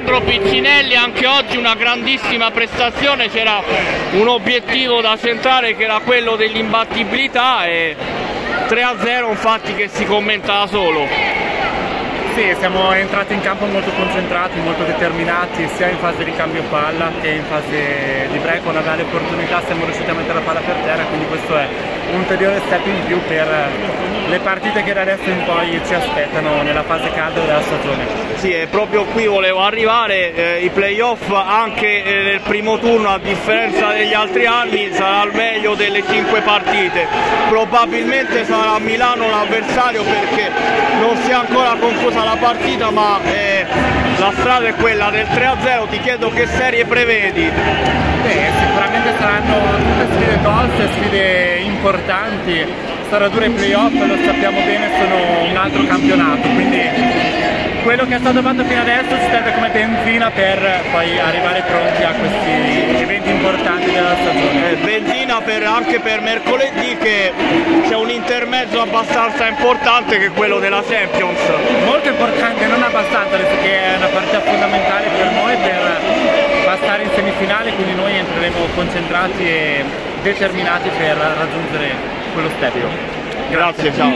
Alessandro Piccinelli, anche oggi una grandissima prestazione, c'era un obiettivo da centrare che era quello dell'imbattibilità e 3-0 infatti che si commenta da solo. Sì, siamo entrati in campo molto concentrati, molto determinati, sia in fase di cambio palla che in fase di break, quando le opportunità siamo riusciti a mettere la palla per terra, quindi questo è ulteriore step in più per le partite che da adesso in poi ci aspettano nella fase calda della stagione. Sì, e proprio qui volevo arrivare, eh, i playoff anche eh, nel primo turno a differenza degli altri anni sarà al meglio delle cinque partite, probabilmente sarà Milano l'avversario perché non si è ancora conclusa la partita ma eh, la strada è quella del 3-0, ti chiedo che serie prevedi? Beh, sicuramente saranno tutte sfide toste, sfide importanti, sarà dura i playoff, lo sappiamo bene, sono un altro campionato, quindi quello che è stato fatto fino adesso ci serve come benzina per poi arrivare pronti a questi eventi importanti della stagione. Eh, benzina per, anche per mercoledì che c'è un intermezzo abbastanza importante che è quello della Champions. Molto importante, non abbastanza, perché è una partita fondamentale per noi per passare in semifinale, quindi noi entreremo concentrati e determinati per raggiungere quello step. Grazie, ciao.